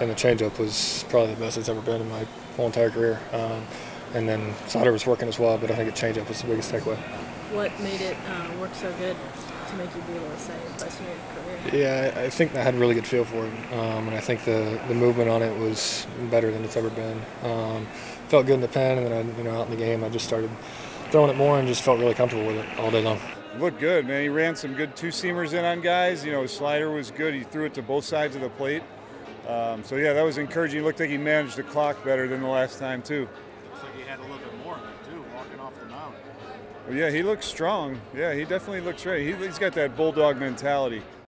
and the changeup was probably the best it's ever been in my whole entire career. Um, and then slider was working as well, but I think the changeup was the biggest takeaway. What made it uh, work so good to make you be able to say best in your career? Yeah, I think I had a really good feel for it, um, and I think the, the movement on it was better than it's ever been. Um, felt good in the pen, and then I, you know out in the game, I just started throwing it more and just felt really comfortable with it all day long. Looked good, man. He ran some good two seamers in on guys. You know, his slider was good. He threw it to both sides of the plate. Um, so yeah, that was encouraging. He looked like he managed the clock better than the last time too. Looks like he had a little bit more of it too, walking off the mound. Well, yeah, he looks strong. Yeah, he definitely looks ready. He, he's got that bulldog mentality.